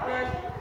That's good.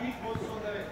Güzel.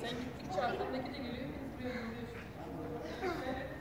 Sen gittikçe arkandaki de geliyor. Beni buraya yolluyorsun.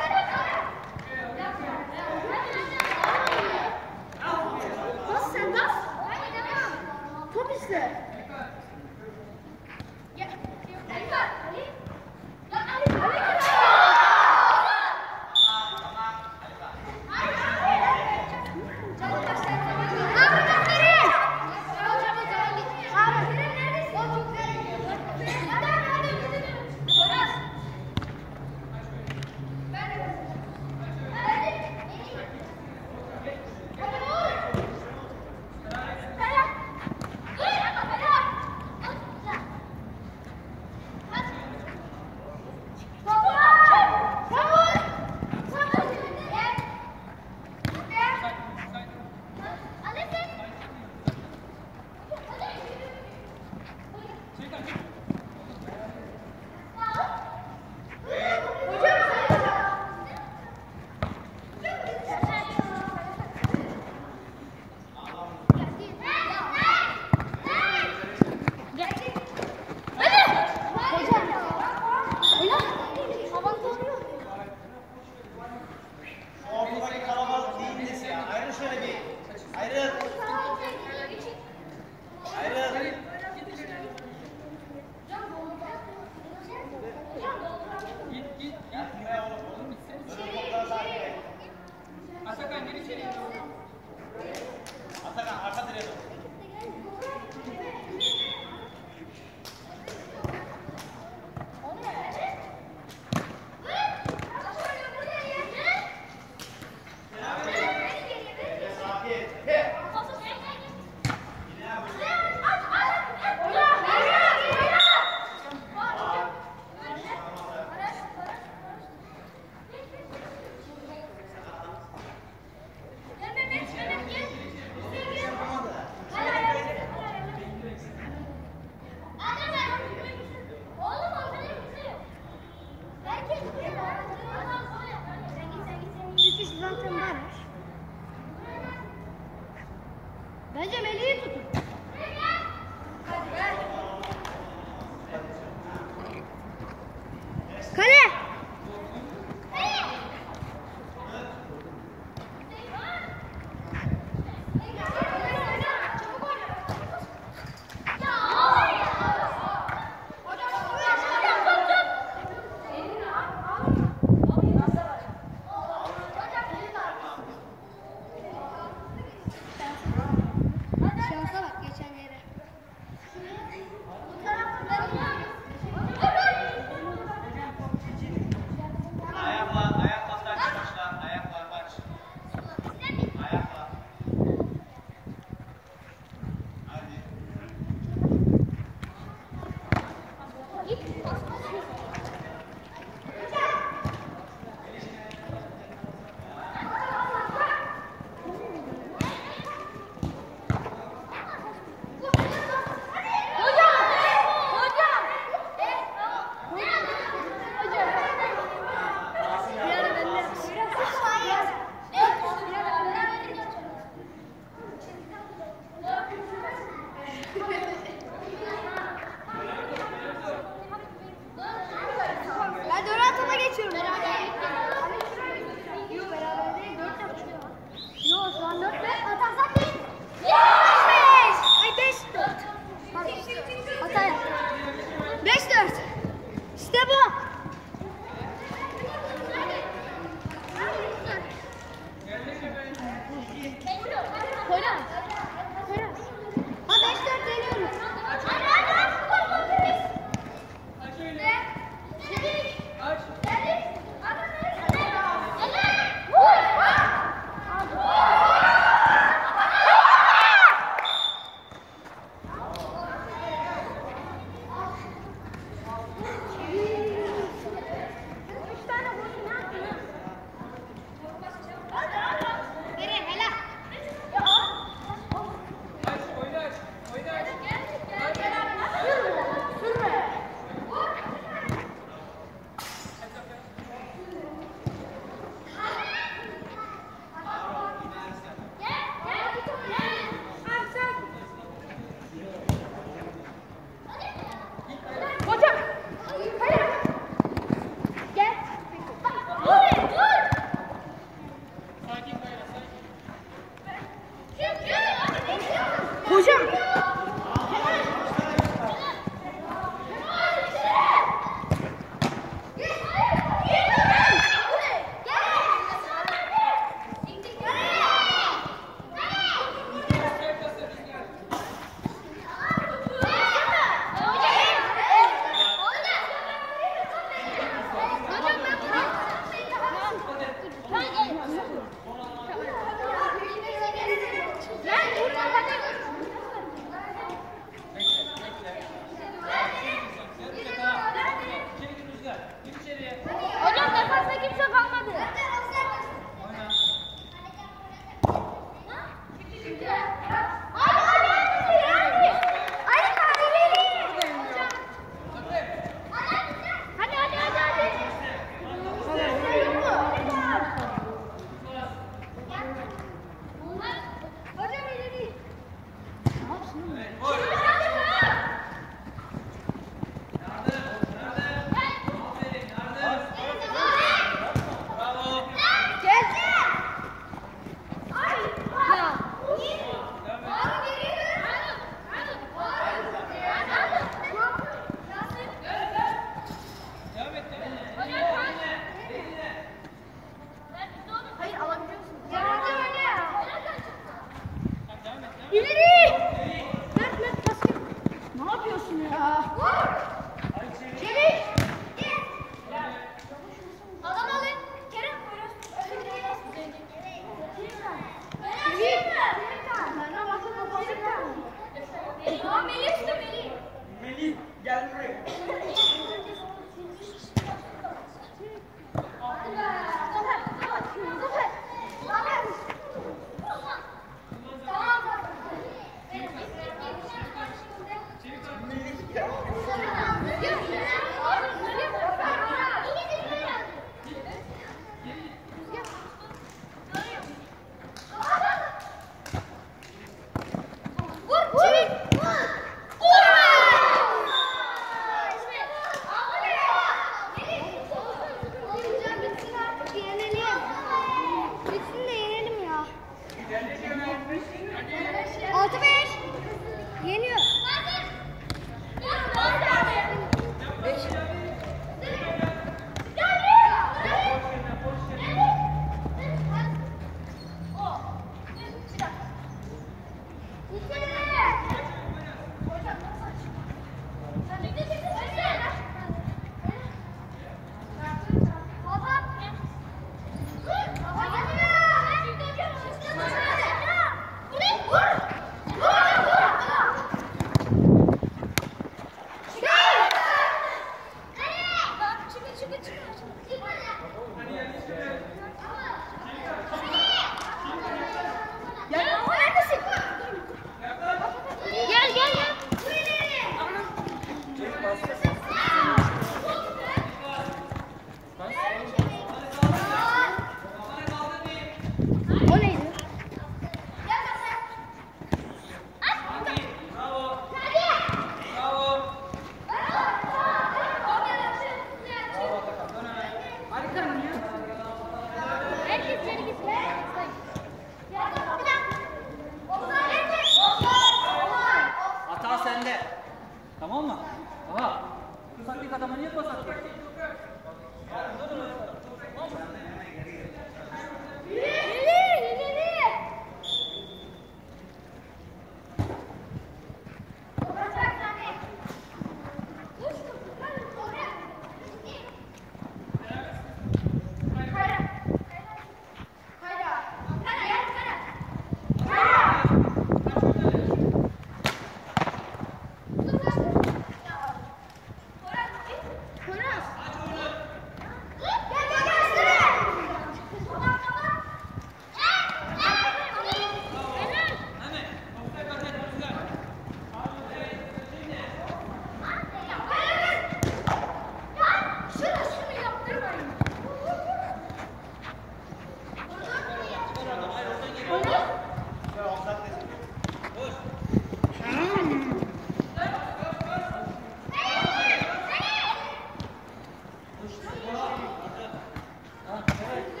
Ah, peraí.